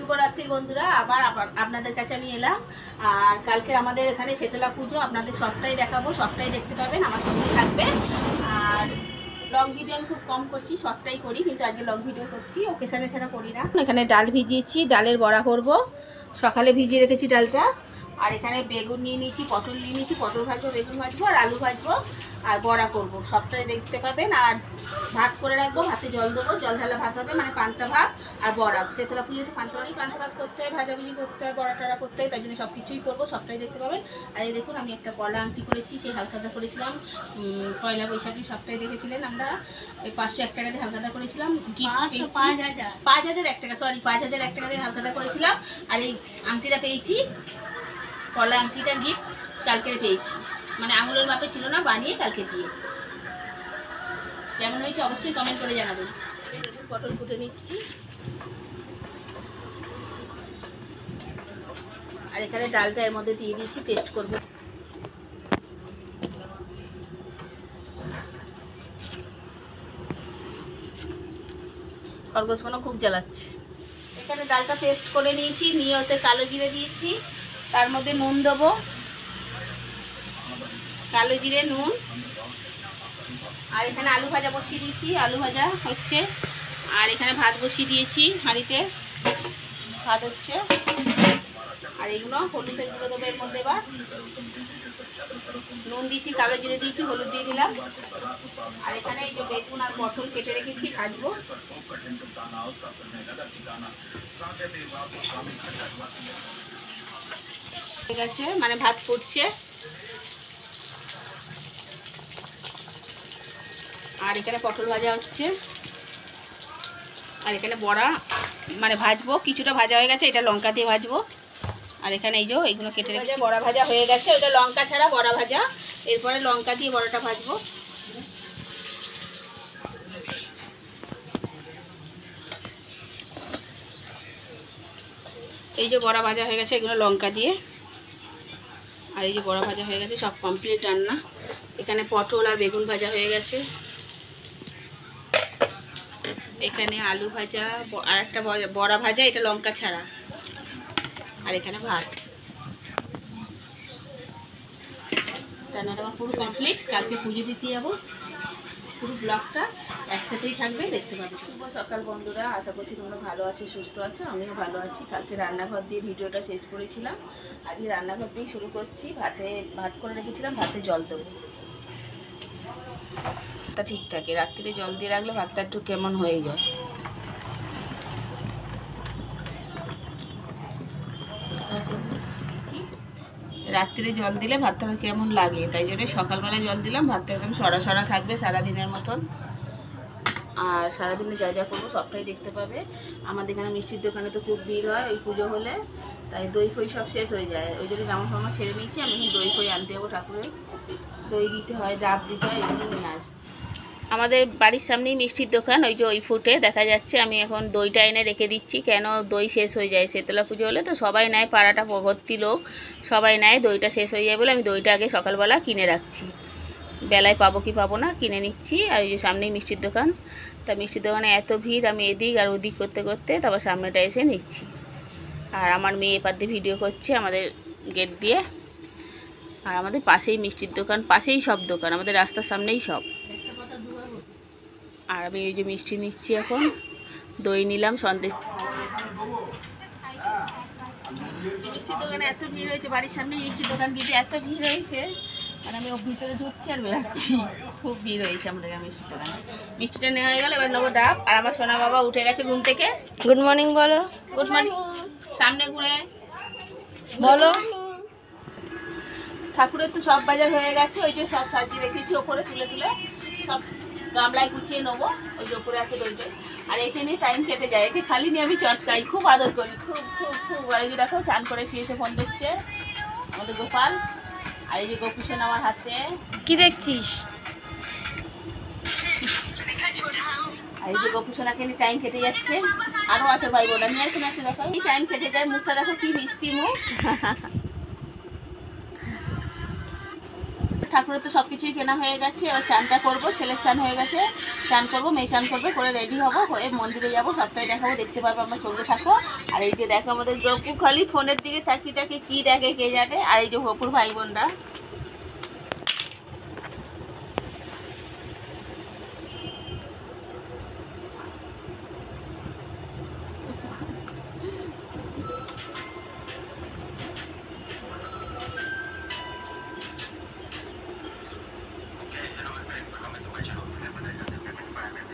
শুভরাত্রির বন্ধুরা, আবার আবার আপনাদের কাছে আমি এলাম। আর কালকে আমাদের এখানে শীতলা পুজো, আপনাদের সবটাই দেখাবো, সবটাই দেখতে পাবেন, আমার সঙ্গে থাকবে। আর লং ভিডিও আমি খুব কম করছি, সবটাই করি, কিন্তু আজকে লং ভিডিও করছি ওকেশানে ছাড়া করি না। এখানে ডাল ভিজিয়েছি, ডালের বড়া করব। সকালে ভিজিয়ে রেখেছি ডালটা। আর এখানে বেগুন নিয়ে নিয়েছি, পটল নিয়ে নিয়েছি, পটল ভাজবো, বেগুন ভাজবো, আর আলু ভাজবো। আর বড়া করব। সবটাই দেখতে পাবেন। আর ভাত করে রাখব। ভাতে জল দেবো। জল ঢালা ভাত হবে মানে পান্তা ভাত আর বড়া। শীতলা পুজোতে পান্তা ভাতই পান্তা ভাত করতে হয় ভাজাভুজি করতে হয় বড়া টড়া করতে হয় তাই জন্য সব কিছুই করব। সবটাই দেখতে পাবেন। আর এই দেখুন আমি একটা কলা আংটি করেছি সেই হালকাদা করেছিলাম। পয়লা বৈশাখী সবটাই দেখেছিলেন আমরা। ওই পাঁচশো এক টাকা দিয়ে হালকাদা করেছিলাম। পাঁচ হাজার পাঁচ হাজার। এক টাকা সরি পাঁচ হাজার এক টাকা দিয়ে হালকাদা করেছিলাম। আর এই আংটিটা পেয়েছি। কলা আংটিটা গিফট কালকে পেয়েছি। মানে আঙুলের মাপে ছিল না, বানিয়ে কালকে দিয়েছি। কেমন হয়েছে অবশ্যই কমেন্ট করে জানাবেন। পটল কুটে নিচ্ছি। আর এখানে ডালটা এর মধ্যে দিয়ে দিয়েছি পেস্ট করব। খরগোশগুলো খুব জ্বালাচ্ছে। এখানে ডালটা পেস্ট করে নিয়েছি, নিয়ে ওতে কালো জিরে দিয়েছি, তার মধ্যে নুন দেবো। কালো জিরে, নুন। আর এখানে আলু ভাজা বসিয়ে দিয়েছি। আলু ভাজা হচ্ছে। আর এখানে ভাত বসিয়ে দিয়েছি হাঁড়িতে। ভাত হচ্ছে। আর এগুলো হলুদের গুঁড়ো দেবো এর মধ্যে এবার। নুন দিয়েছি, কালো জিরে দিয়েছি, হলুদ দিয়ে দিলাম। আর এখানে এই যে বেগুন আর পটল কেটে রেখেছি, ভাজবো। ঠিক আছে মানে ভাত ফুটছে। আর এখানে পটল ভাজা হচ্ছে। আর এখানে বড়া মানে ভাজবো কিছুটা ভাজা হয়ে গেছে এটা লঙ্কা দিয়ে ভাজবো। আর এখানে এই যে এইগুলো কেটে রেখেছি। বড়া ভাজা হয়ে গেছে ওটা লঙ্কা ছাড়া বড়া ভাজা। এরপরে লঙ্কা দিয়ে বড়াটা ভাজবো। এই যে বড়া ভাজা হয়ে গেছে এগুলো লঙ্কা দিয়ে। আর এই যে বড়া ভাজা হয়ে গেছে সব কমপ্লিট রান্না। এখানে পটল আর বেগুন ভাজা হয়ে গেছে। এখানে আলু ভাজা আর একটা বড়া ভাজা, এটা লঙ্কা ছাড়া। আর এখানে ভাত। রান্নাটা পুরো কমপ্লিট কালকে পুজো দিতে যাব। পুরো ব্লগটা একসাথেই থাকবে, দেখতে পাবে। শুভ সকাল বন্ধুরা। আশা করছি তোমরা ভালো আছো, সুস্থ আছো। আমিও ভালো আছি। কালকে রান্নাঘর দিয়ে ভিডিওটা শেষ করেছিলাম। আজকে রান্নাঘর দিয়ে শুরু করছি। ভাতে ভাত করে রেখেছিলাম। ভাতে জল দেবো। তা ঠিক থাকে। রাত্রিরে জল দিয়ে রাখলে ভাতটা একটু কেমন হয়ে যায়। রাত্রিরে জল দিলে ভাতটা কেমন লাগে? তাই জন্য সকালবেলা জল দিলাম, ভাতটা একদম সরা সরা থাকবে সারাদিনের মতন। আর সারাদিনে যা যা করব সবটাই দেখতে পাবে। আমাদের এখানে মিষ্টির দোকানে তো খুব ভিড় হয় ওই পুজো হলে, তাই দই ফই সব শেষ হয়ে যায়। ওই জন্য জামা ফামা ছেড়ে নিয়েছি, আমি দই ফই আনতে যাব ঠাকুরের। দই দিতে হয়, ডাব দিতে হয়, এগুলো নিয়ে আসব। আমাদের বাড়ির সামনেই মিষ্টির দোকান, ওই যে ওই ফুটে, দেখা যাচ্ছে আমি এখন দইটা এনে রেখে দিচ্ছি। কেন দই শেষ হয়ে যায়? শীতলা পুজো হলে তো সবাই নেয়, পাড়াটা ভর্তি লোক, সবাই নেয়, দইটা শেষ হয়ে যায় বলে আমি দইটা আগে সকালবেলা কিনে রাখছি। বেলায় পাবো কি পাবো না, কিনে নিচ্ছি। আর ওই যে সামনেই মিষ্টির দোকান, তা মিষ্টির দোকানে এত ভিড়, আমি এদিক আর ওদিক করতে করতে তারপর সামনেটা এসে নিচ্ছি। আর আমার মেয়ে এপার দিয়ে ভিডিও করছে আমাদের গেট দিয়ে। আর আমাদের পাশেই মিষ্টির দোকান, পাশেই সব দোকান, আমাদের রাস্তার সামনেই সব। আর আমি এই যে মিষ্টি নিচ্ছি এখন। দই নিলাম সন্দেশ মিষ্টির দোকানে এত ভিড় হয়েছে বাড়ির সামনে মিষ্টির দোকান এত ভিড় হয়েছে। আর আমি ভিতরে ঢুকছি আর বেরাচ্ছি। খুব ভিড় হয়েছে আমাদের মিষ্টির দোকানে। মিষ্টিটা নেওয়া হয়ে গেল এবার নেব ডাব। আর আমার সোনা বাবা উঠে গেছে ঘুম থেকে। গুড মর্নিং বলো। গুড মর্নিং সামনে ঘুরে। বলো। ঠাকুরের তো সব বাজার হয়ে গেছে ওই যে সব সাজিয়ে রেখেছি ওপরে তুলে তুলে। সব গামলায় গুছিয়ে নেব ওই যে ওপরে আছে ওইটা আর এখানে টাইম কেটে যায়। একে খালি নিয়ে আমি চটকাই খুব আদর করি খুব খুব খুব। আর এই দেখো চান করে শুয়ে এসে ফোন দেখছে আমাদের গোপাল। আর এই যে গোপুষণ আমার হাতে। কি দেখছিস? আর এই যে গোপুসোনাকে নিয়ে টাইম কেটে যাচ্ছে। আরও আছে ভাই বোনা নিয়ে আসুন একটা দেখো। এই টাইম কেটে যায় মুখটা দেখো কি মিষ্টি মুখ। ঠাকুরের তো সব কিছুই কেনা হয়ে গেছে, এবার চানটা করব, ছেলের চান হয়ে গেছে, চান করব মেয়ে চান করবে, করে রেডি হব হয়ে মন্দিরে যাব, সবটাই দেখাবো, দেখতে পাবো আমরা সঙ্গে থাকো। আর এই যে দেখো আমাদের গপু খালি ফোনের দিকে তাকিয়ে থাকে কি দেখে কে জানে, আর এই যে গপুর ভাই বোনরা।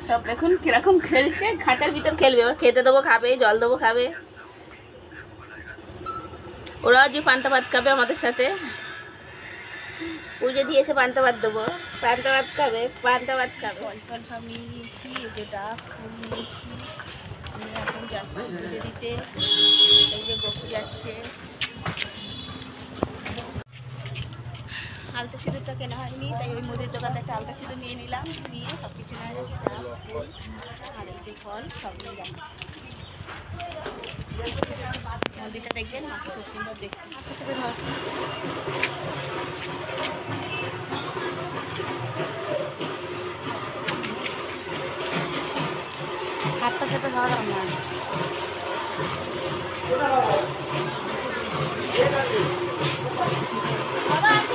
সব দেখুন কীরকম খেলছে, খাঁচার ভিতর খেলবে, এবার খেতে দেবো, খাবে, জল দেবো, খাবে। ওরাও যে পান্তা ভাত খাবে আমাদের সাথে। পুজো দিয়েছে পান্তা ভাত দেবো। পান্তা ভাত খাবে, পান্তা ভাত খাবে। ফল সব এখন যাচ্ছি পুজো দিতে। এই যে গপু যাচ্ছে। আলতা সিঁদুরটা কেনা হয়নি, তাই ওই মুদির দোকান থেকে আলতা সিঁদুর নিয়ে নিলাম, নিয়ে সব কিছু ফুল আর এই যে ফল, সব নিয়ে যাচ্ছি। মন্দিরটা দেখবেন মাকে খুব সুন্দর দেখতে। হাতটা চেপে ধর আমার বাবা আসো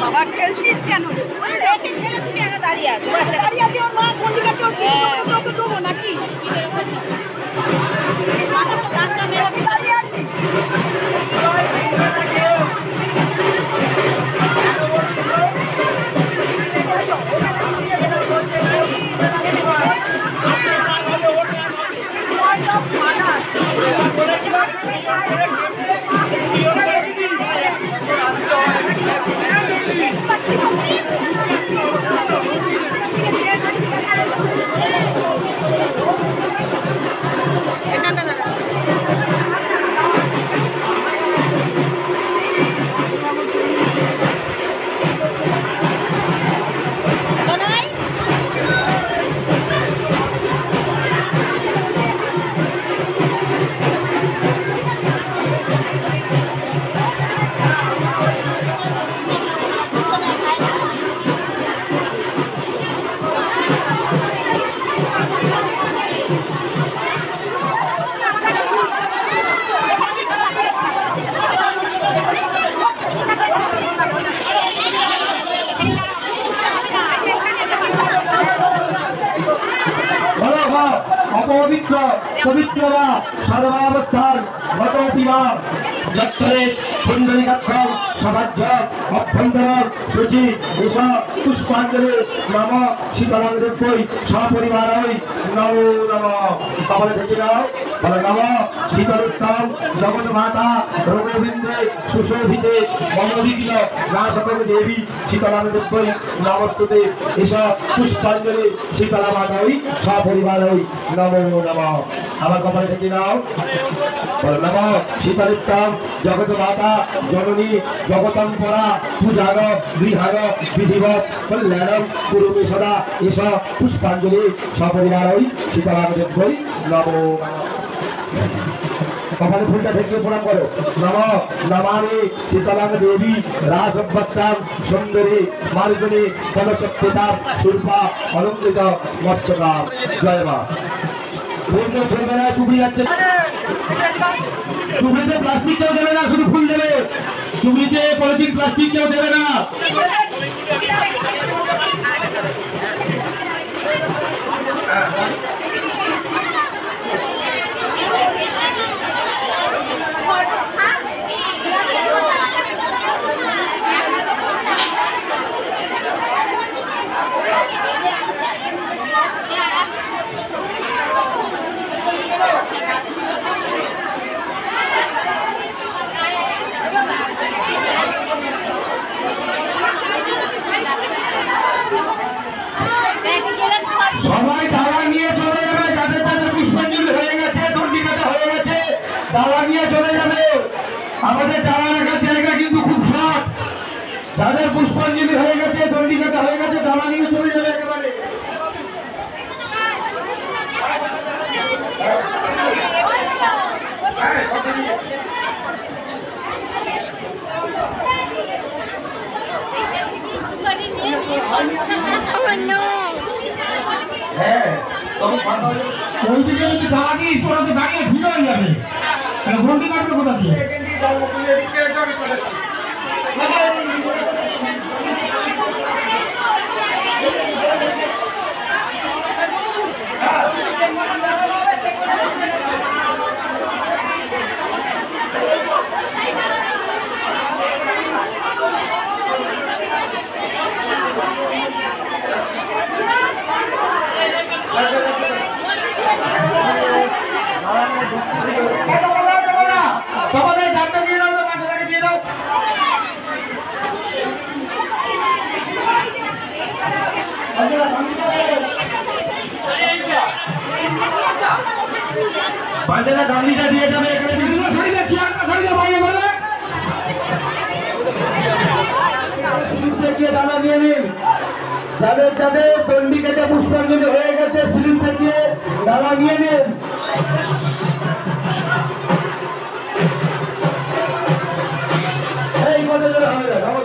বাবা খেলছিস কেন? দাঁড়িয়ে আছো। বাচ্চা দাঁড়িয়ে আছে ওর মা কোন দিকে সর্বাবস্থান গতপিমা যত্রে সুন্দরীকাক্ষম সভাজ্য অভ্যন্তর সূচি এষ পুষ্পাঞ্জলি নম শীতলাঙ্গই সপরিবারই নমো নম। কবলে থেকে নাও। বলে, নম শীতলোত্তম জগৎ মাতা রঘুবিন্দে সুশোভিতে মনোবিঘ্ন নাশকম দেবী শীতলাঙ্গই নমস্তুতে। এষ পুষ্পাঞ্জলি শীতলা মাতাই সপরিবারই নমো নম। আবার কপালে থেকে নাও। নম শীতলোত্তম জগৎ মাতা জননী জগতম্পরা পূজাগ গৃহাগ বিধিবত কল্যাণম কুরুমি সদা এস পুষ্পাঞ্জলি সপরিবারই সীতারামদেবই নম কপালে ফুলটা থেকে প্রণাম করো নম নমামি শীতলাম দেবী রাজভক্তাম সুন্দরী মার্গনী কলচক্ষিতাম শূর্পা অলঙ্কৃত মৎস্যকাম জয় মা ফুলটা ফুলবে না চুবড়ি যাচ্ছে চুবড়িতে প্লাস্টিক কেউ দেবে না শুধু ফুল দেবে চুবড়িতে পলিথিন প্লাস্টিক কেউ দেবে না সবাই দাওয়া নিয়ে চলে যাবে যাদের যাদের পুষ্পাঞ্জলি হয়ে গেছে দণ্ডিকাটা হয়ে গেছে দাওয়া নিয়ে চলে যাবে আমাদের দাওয়া রাখার জায়গা কিন্তু খুব শর্ট যাদের পুষ্পাঞ্জলি হয়ে গেছে দণ্ডিকাটা হয়ে গেছে দাওয়া নিয়ে চলে যাবে একেবারে হ্যাঁ ওই দিকে যদি দাওয়া দিস ওরা তো দাঁড়িয়ে ভিড় হয়ে যাবে ঘন্টি কাটবে কোথা দিয়ে সবাই দাঁড়টা দিয়ে দাও তো মাথাটাকে দিয়ে দাও বাজারে গাড়িটা দিয়ে যাবে এখানে। বিভিন্ন শাড়িটা চেয়ারটা শাড়িটা বাইরে বলে থেকে দানা দিয়ে নিন। যাদের যাদের দণ্ডি কেটে পুষ্পাঞ্জলি হয়ে গেছে সিলিপ থেকে দানা নিয়ে নিন। এই জোরে হবে? না আমার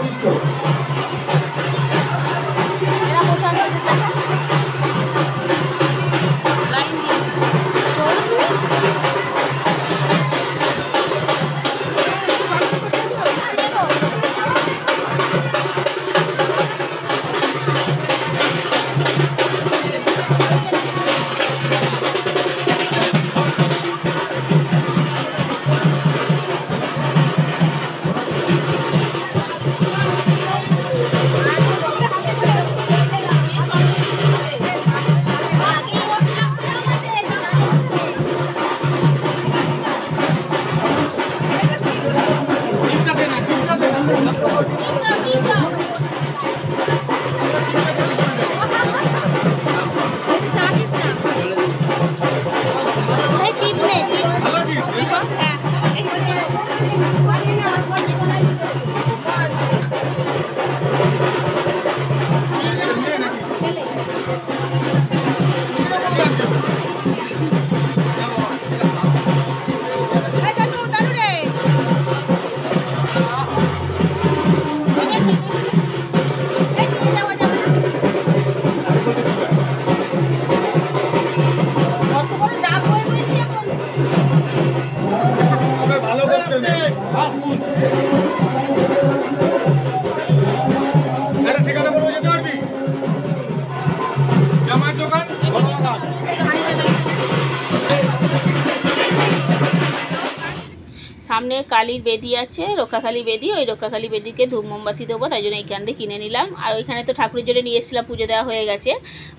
কালীর বেদি আছে, রক্ষাকালী বেদি, ওই রক্ষাকালী বেদিকে ধূপ মোমবাতি দেবো, তাই জন্য এইখান দিয়ে কিনে নিলাম। আর ওইখানে তো ঠাকুরের জন্য নিয়ে এসেছিলাম, পুজো দেওয়া হয়ে গেছে,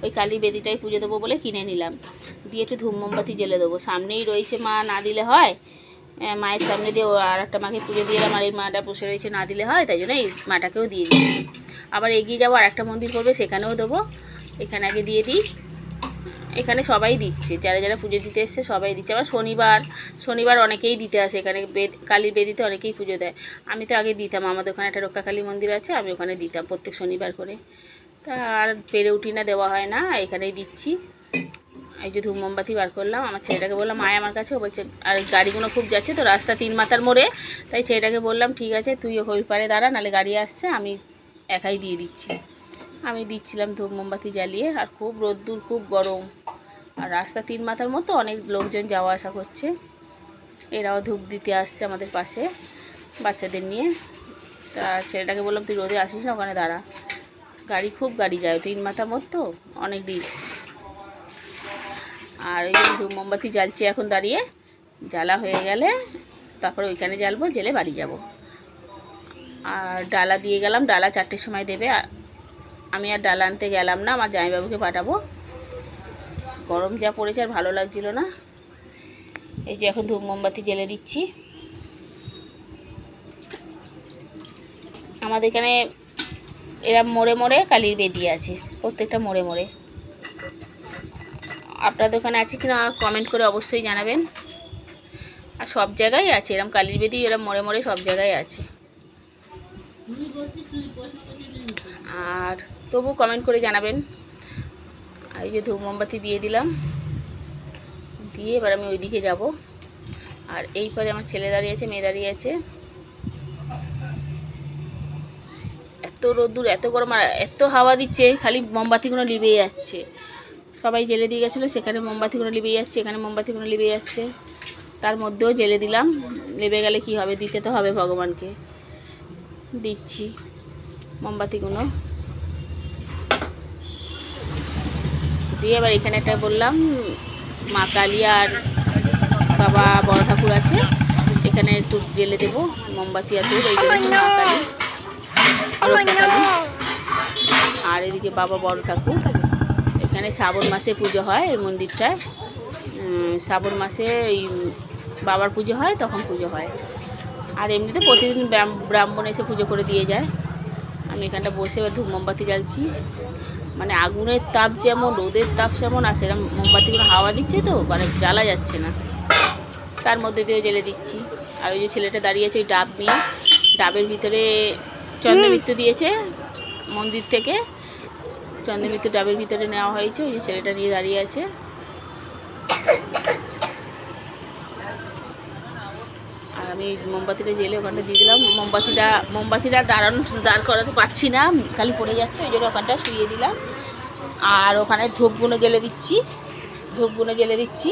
ওই কালী বেদিটাই পুজো দেবো বলে কিনে নিলাম। দিয়ে একটু ধূপ মোমবাতি জ্বেলে দেবো। সামনেই রয়েছে মা, না দিলে হয়? মায়ের সামনে দিয়ে আর একটা মাকে পুজো দিয়ে এলাম, আর এই মাটা বসে রয়েছে, না দিলে হয়, তাই জন্য এই মাটাকেও দিয়ে দিচ্ছি আবার এগিয়ে যাব আর একটা মন্দির করবে, সেখানেও দেবো। এখানে আগে দিয়ে দিই। এখানে সবাই দিচ্ছে। যারা যারা পুজো দিতে এসছে সবাই দিচ্ছে। আবার শনিবার শনিবার অনেকেই দিতে আসে। এখানে বেদ, কালীর বেদিতে অনেকেই পুজো দেয়। আমি তো আগে দিতাম। আমাদের ওখানে একটা রক্ষাকালী মন্দির আছে, আমি ওখানে দিতাম প্রত্যেক শনিবার করে। তা আর পেরে উঠি না, দেওয়া হয় না, এখানেই দিচ্ছি। এই যে ধূপ মোমবাতি বার করলাম। আমার ছেলেটাকে বললাম আয় আমার কাছে। ও বলছে, আর গাড়িগুলো খুব যাচ্ছে তো, রাস্তা তিন মাথার মোড়ে। তাই ছেলেটাকে বললাম, ঠিক আছে, তুই ওই পারে দাঁড়া, নাহলে গাড়ি আসছে, আমি একাই দিয়ে দিচ্ছি। আমি দিচ্ছিলাম ধূপ মোমবাতি জ্বালিয়ে। আর খুব রোদ্দুর, খুব গরম। আর রাস্তা তিন মাথার মতো অনেক লোকজন যাওয়া আসা করছে। এরাও ধূপ দিতে আসছে আমাদের পাশে বাচ্চাদের নিয়ে। তা ছেলেটাকে বললাম, তুই রোদে আসিস না ওখানে দাঁড়া। গাড়ি খুব গাড়ি যায়, তিন মাথার মতো অনেক রিক্স। আর ওই ধূপ মোমবাতি জ্বালছি এখন দাঁড়িয়ে, জ্বালা হয়ে গেলে তারপর ওইখানে জ্বালবো, জেলে বাড়ি যাব। আর ডালা দিয়ে গেলাম, ডালা চারটের সময় দেবে। আমি আর ডালা আনতে গেলাম না, আমার জামাইবাবুকে পাঠাবো। গরম যা পড়েছে আর ভালো লাগছিল না। এই যে এখন ধূপ মোমবাতি জ্বেলে দিচ্ছি। আমাদের এখানে এরা মোড়ে মোড়ে কালির বেদি আছে, প্রত্যেকটা মোড়ে মোড়ে। আপনাদের ওখানে আছে কি না কমেন্ট করে অবশ্যই জানাবেন। আর সব জায়গায় আছে, এরম কালির বেদি এরম মোড়ে মোড়ে সব জায়গায় আছে। আর তবু কমেন্ট করে জানাবেন। আর এই যে ধূপ মোমবাতি দিয়ে দিলাম। দিয়ে এবার আমি ওইদিকে যাব। আর এই পরে আমার ছেলে দাঁড়িয়ে আছে, মেয়ে দাঁড়িয়ে আছে। এত রোদ্দুর, এত গরম, আর এত হাওয়া দিচ্ছে, খালি মোমবাতিগুলো লিবেই যাচ্ছে। সবাই জেলে দিয়ে গেছিল, সেখানে মোমবাতিগুলো লিবেই যাচ্ছে, এখানে মোমবাতিগুলো লিবে যাচ্ছে। তার মধ্যেও জেলে দিলাম। লেবে গেলে কি হবে? দিতে তো হবে ভগবানকে। দিচ্ছি মোমবাতিগুলো। দিয়ে এবার এখানে একটা বললাম, মা কালী আর বাবা বড় ঠাকুর আছে। এখানে একটু জেলে দেবো, মোমবাতি আর দুধ মা কালী। আর এদিকে বাবা বড় ঠাকুর। এখানে শ্রাবণ মাসে পুজো হয় এই মন্দিরটায়। শ্রাবণ মাসে এই বাবার পুজো হয়, তখন পুজো হয়। আর এমনিতে প্রতিদিন ব্রাহ্ম- ব্রাহ্মণ এসে পুজো করে দিয়ে যায়। আমি এখানটা বসে এবার ধূপ মোমবাতি জ্বালছি। মানে আগুনের তাপ যেমন, রোদের তাপ যেমন আর সেরকম মোমবাতিগুলো হাওয়া দিচ্ছে তো? মানে জ্বালা যাচ্ছে না। তার মধ্যে দিয়ে জেলে দিচ্ছি। আর ওই যে ছেলেটা দাঁড়িয়ে আছে ওই ডাব নিয়ে। ডাবের ভিতরে চন্দ্রমিত্র দিয়েছে মন্দির থেকে। চন্দ্রমিত্র ডাবের ভিতরে নেওয়া হয়েছে। ওই যে ছেলেটা নিয়ে দাঁড়িয়ে আছে আর আমি মোমবাতিটা জেলে ওখানটা দিয়ে দিলাম। মোমবাতিটা মোমবাতিটা দাঁড়ানো দাঁড় করাতে পারছি না। খালি পড়ে যাচ্ছে ওই জন্য ওখানটা শুয়ে দিলাম। আর ওখানে ধূপগুলো জেলে দিচ্ছি ধূপগুলো জেলে দিচ্ছি।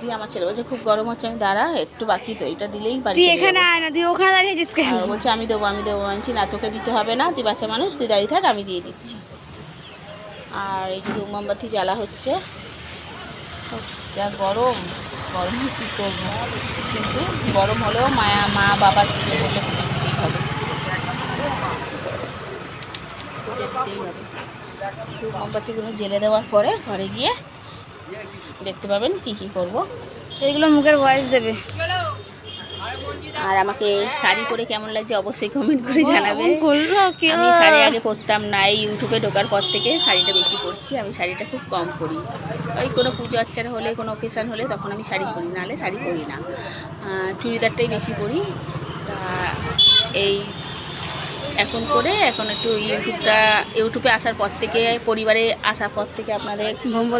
দিয়ে আমার ছেলে বলছে খুব গরম হচ্ছে আমি দাঁড়া একটু বাকি তো এটা দিলেই বাড়ি তুই এখানে আয় না তুই ওখানে দাঁড়িয়েছিস কেন? বলছে আমি দেবো আমি দেবো। মানছি না তোকে দিতে হবে না তুই বাচ্চা মানুষ তুই দাঁড়িয়ে থাক আমি দিয়ে দিচ্ছি। আর এই যে ধূপ মোমবাতি জ্বালা হচ্ছে। যা গরম। গরমে কী করব? কিন্তু গরম হলেও মায়া, মা বাবার পুজো করলে পুজো দিতেই হবে। মোমবাতিগুলো জেলে দেওয়ার পরে ঘরে গিয়ে দেখতে পাবেন কি কি করব। এগুলো মুখের ভয়েস দেবে। আর আমাকে শাড়ি পরে কেমন লাগছে অবশ্যই কমেন্ট করে জানাবেন করল আমি শাড়ি আগে পরতাম না এই ইউটিউবে ঢোকার পর থেকে শাড়িটা বেশি পরছি আমি শাড়িটা খুব কম পরি। ওই কোনো পুজো আচ্চার হলে কোনো অকেশান হলে তখন আমি শাড়ি পরি নাহলে শাড়ি পরি না। চুড়িদারটাই বেশি পরি। তা এই এখন করে এখন একটু ইউটিউবটা ইউটিউবে আসার পর থেকে পরিবারে আসার পর থেকে আপনাদের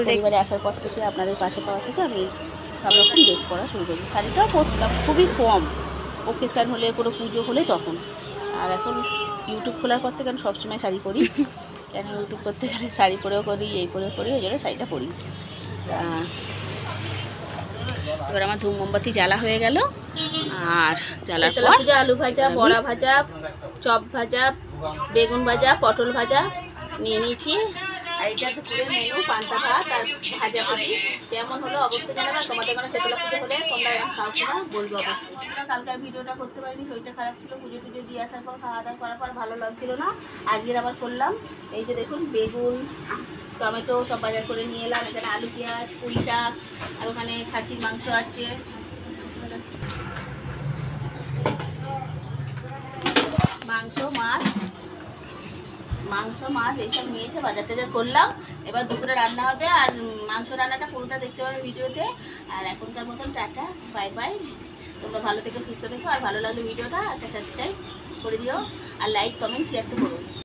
পরিবারে আসার পর থেকে আপনাদের পাশে পাওয়া থেকে আমি সব রকম ড্রেস পরা শুরু করেছি। শাড়িটাও পরতাম খুবই কম। ওকেশান হলে কোনো পুজো হলে তখন। আর এখন ইউটিউব খোলার পর থেকে আমি সবসময় শাড়ি পরি। কেন ইউটিউব করতে গেলে শাড়ি পরেও করি এই পরেও করি ওই জন্য শাড়িটা পরি। এবার আমার ধূপ মোমবাতি জ্বালা হয়ে গেল। আর জ্বালার পর ভাজা আলু ভাজা বড়া ভাজা চপ ভাজা বেগুন ভাজা পটল ভাজা নিয়ে নিয়েছি। আর এটা পান্তা আর হলো অবশ্যই তোমাদের হলে তোমরা বলব অবশ্যই। আমরা কালকে আর ভিডিওটা করতে শরীরটা খারাপ ছিল, পুজো দিয়ে আসার পর, খাওয়া দাওয়া করার পর ভালো লাগছিল না। আবার করলাম। এই যে দেখুন, বেগুন, টমেটো সব বাজার করে নিয়ে এলাম। এখানে আলু পেঁয়াজ, পুঁই শাক, আর ওখানে খাসির মাংস আছে। মাংস, মাছ মাংস, মাছ এইসব নিয়ে এসে বাজার থেকে করলাম। এবার দুপুরে রান্না হবে আর মাংস রান্নাটা পুরোটা দেখতে পাবে ভিডিওতে। আর এখনকার মতন টাটা, বাই বাই। তোমরা ভালো থেকে, সুস্থ থেকো। আর ভালো লাগলে ভিডিওটা একটা সাবস্ক্রাইব করে দিও। আর লাইক, কমেন্ট শেয়ার তো করো।